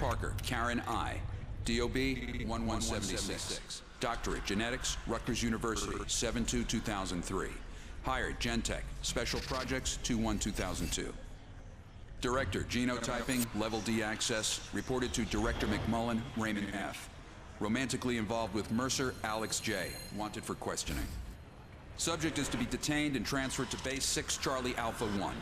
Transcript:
Parker, Karen I. DOB 1176. Doctorate Genetics, Rutgers University, 72-2003. Hired Gentek, Special Projects 21-2002. Director, Genotyping, Level D Access, reported to Director McMullen, Raymond F. Romantically involved with Mercer, Alex J., wanted for questioning. Subject is to be detained and transferred to Base 6 Charlie Alpha 1.